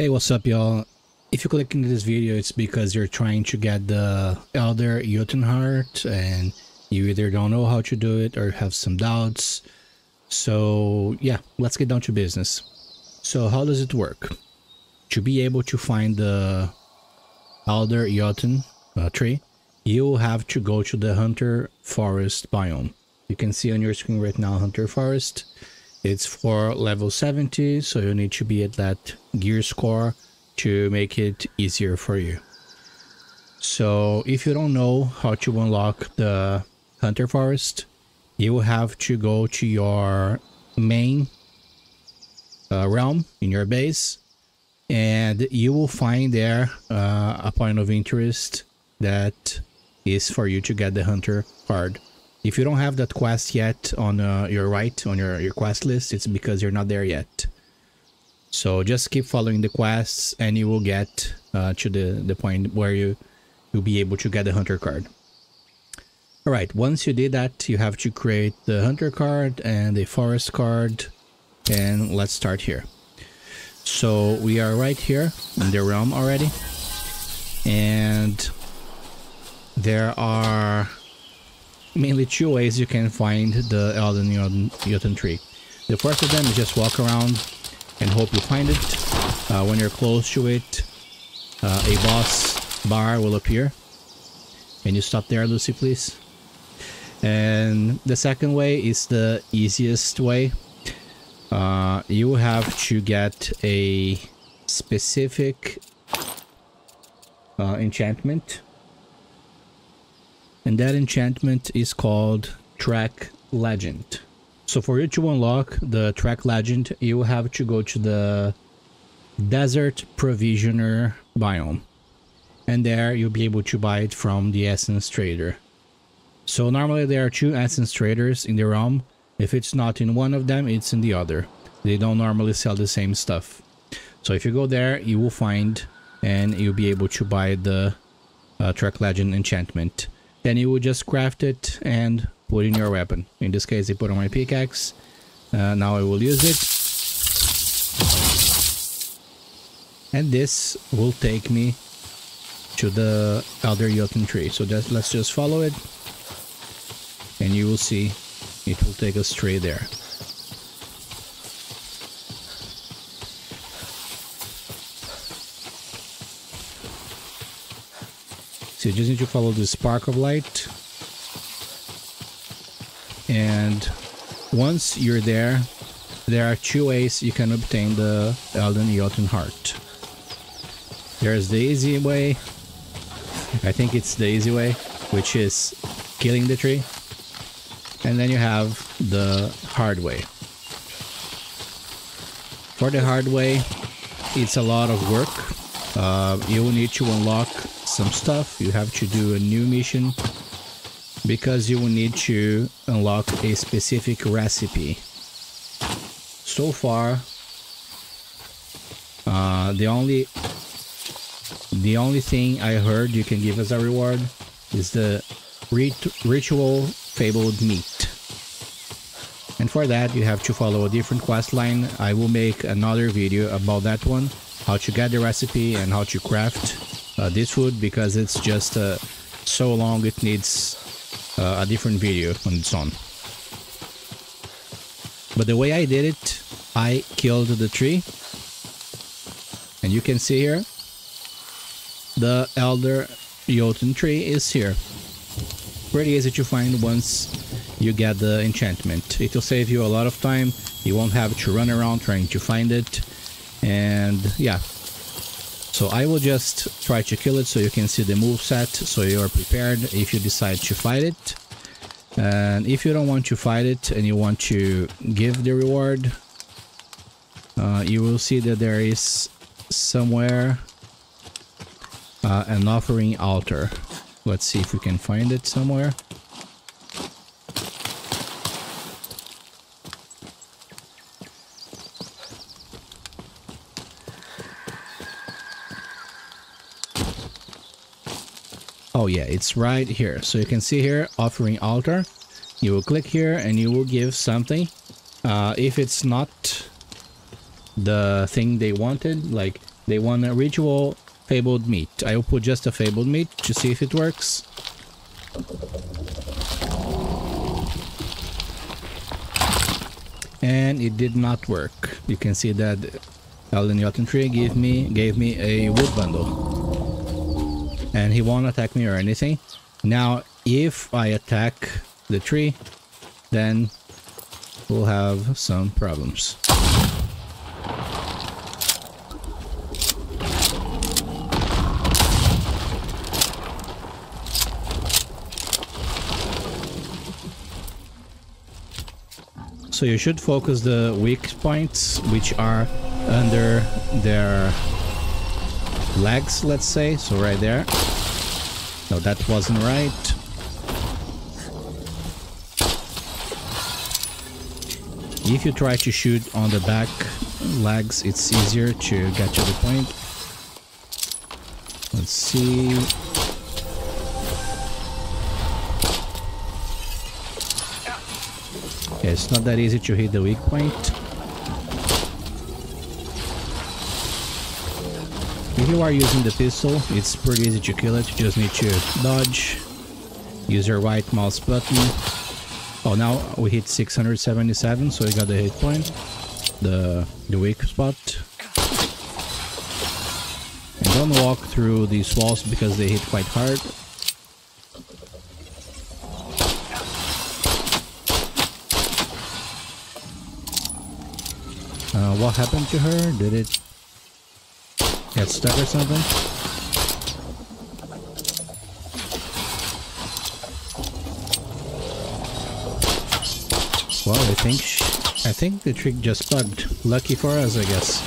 Hey, what's up, y'all? If you click into this video, it's because you're trying to get the Elder Eoten Heart and you either don't know how to do it or have some doubts. So yeah, let's get down to business. So how does it work? To be able to find the Elder Eoten uh, tree, you have to go to the Hunter Forest biome. You can see on your screen right now Hunter Forest. It's for level 70, so you need to be at that gear score to make it easier for you. So if you don't know how to unlock the Hunter Forest, you will have to go to your main uh, realm in your base and you will find there uh, a point of interest that is for you to get the hunter card if you don't have that quest yet on uh, your right, on your, your quest list, it's because you're not there yet. So just keep following the quests and you will get uh, to the, the point where you, you'll be able to get the hunter card. Alright, once you did that, you have to create the hunter card and the forest card. And let's start here. So we are right here in the realm already. And there are mainly two ways you can find the Elden Eoten tree. The first of them is just walk around and hope you find it. Uh, when you're close to it, uh, a boss bar will appear. Can you stop there, Lucy, please? And the second way is the easiest way. Uh, you have to get a specific uh, enchantment and that enchantment is called Track Legend. So for you to unlock the Track Legend, you have to go to the Desert Provisioner biome. And there you'll be able to buy it from the Essence Trader. So normally there are two Essence Traders in the realm. If it's not in one of them, it's in the other. They don't normally sell the same stuff. So if you go there, you will find and you'll be able to buy the uh, Track Legend enchantment. Then you would just craft it and put in your weapon. In this case, I put on my pickaxe. Uh, now I will use it. And this will take me to the Elder Eoten tree. So just, let's just follow it. And you will see it will take us straight there. So you just need to follow the spark of light. And once you're there, there are two ways you can obtain the Elden Eoten Heart. There's the easy way. I think it's the easy way, which is killing the tree. And then you have the hard way. For the hard way, it's a lot of work. Uh, you will need to unlock some stuff. You have to do a new mission because you will need to unlock a specific recipe. So far, uh, the only the only thing I heard you can give as a reward is the rit ritual fabled meat. And for that, you have to follow a different quest line. I will make another video about that one, how to get the recipe and how to craft uh, this wood because it's just uh, so long it needs uh, a different video on its own. But the way I did it, I killed the tree. And you can see here, the Elder Eoten tree is here. Pretty easy to find once you get the enchantment. It will save you a lot of time. You won't have to run around trying to find it. And yeah, so I will just try to kill it so you can see the move set so you are prepared if you decide to fight it. And if you don't want to fight it and you want to give the reward, uh, you will see that there is somewhere uh, an offering altar. Let's see if we can find it somewhere. Oh yeah, it's right here. So you can see here, offering altar. You will click here and you will give something. Uh, if it's not the thing they wanted. Like they want a ritual fabled meat. I will put just a fabled meat to see if it works. And it did not work. You can see that Elden Eoten tree gave me gave me a wood bundle. And he won't attack me or anything. Now if I attack the tree, then we'll have some problems. So you should focus the weak points which are under their legs, let's say. So right there. No, that wasn't right. If you try to shoot on the back legs, it's easier to get to the point. Let's see. Yeah, it's not that easy to hit the weak point. If you are using the pistol, it's pretty easy to kill it. You just need to dodge, use your right mouse button. Oh, now we hit 677, so we got the hit point, the, the weak spot. And don't walk through these walls because they hit quite hard. Uh, what happened to her? Did it get stuck or something? Well, I think I think the trick just bugged. Lucky for us, I guess.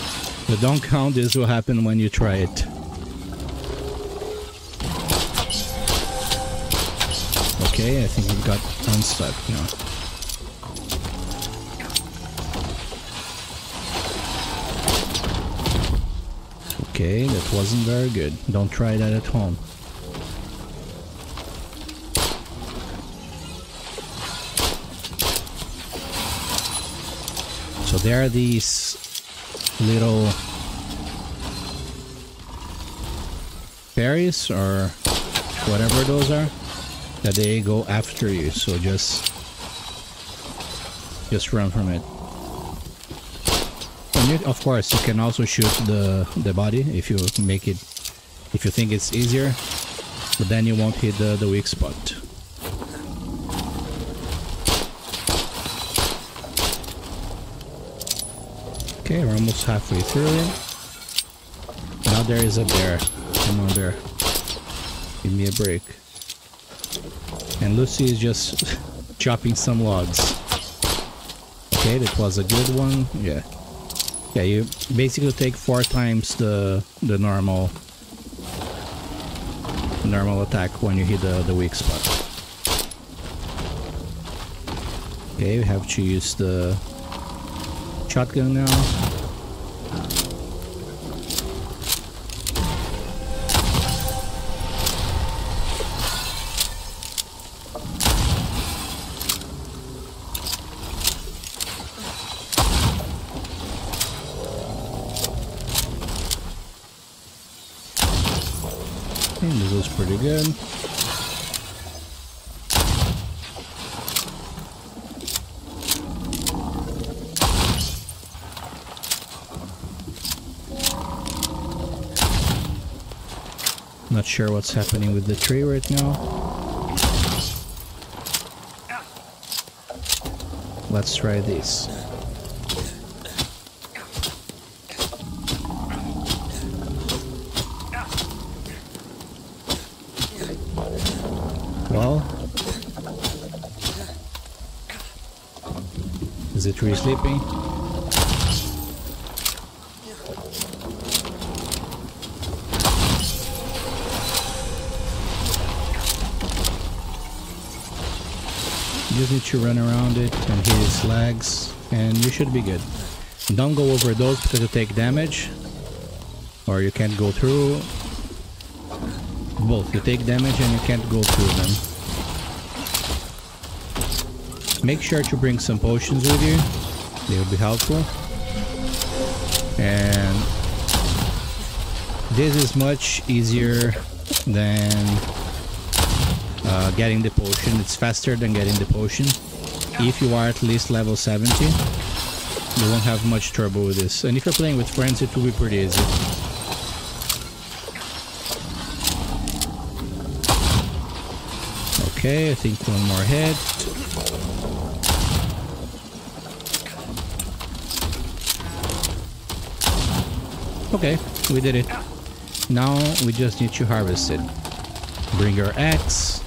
But don't count this will happen when you try it. Okay, I think it got unstuck now. Okay, that wasn't very good. Don't try that at home. So there are these little berries or whatever those are that they go after you so just just run from it of course, you can also shoot the, the body if you make it, if you think it's easier, but then you won't hit the, the weak spot. Okay, we're almost halfway through it. Now there is a bear. Come on, bear. Give me a break. And Lucy is just chopping some logs. Okay, that was a good one. Yeah. Yeah, you basically take four times the the normal normal attack when you hit the, the weak spot. Okay, we have to use the shotgun now. Good. Not sure what's happening with the tree right now. Let's try this. Is it tree sleeping? You just need to run around it and hit its legs and you should be good. Don't go over those because you take damage or you can't go through. Both, you take damage and you can't go through them. Make sure to bring some potions with you. They will be helpful. And this is much easier than uh, getting the potion. It's faster than getting the potion. If you are at least level 70, you won't have much trouble with this. And if you're playing with friends, it will be pretty easy. Okay, I think one more hit. Okay, we did it. Now we just need to harvest it. Bring your axe,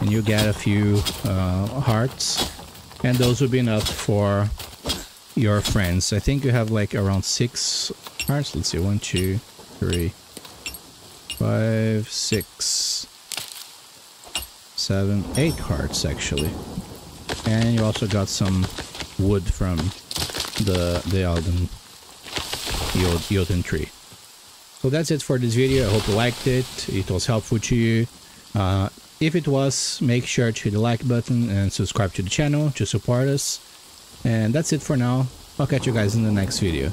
and you get a few uh, hearts, and those will be enough for your friends. I think you have like around six hearts. Let's see, one, two, three, five, six, seven, eight hearts actually. And you also got some wood from the the Alden Eoten tree. So that's it for this video. I hope you liked it. It was helpful to you. Uh, if it was, make sure to hit the like button and subscribe to the channel to support us. And that's it for now. I'll catch you guys in the next video.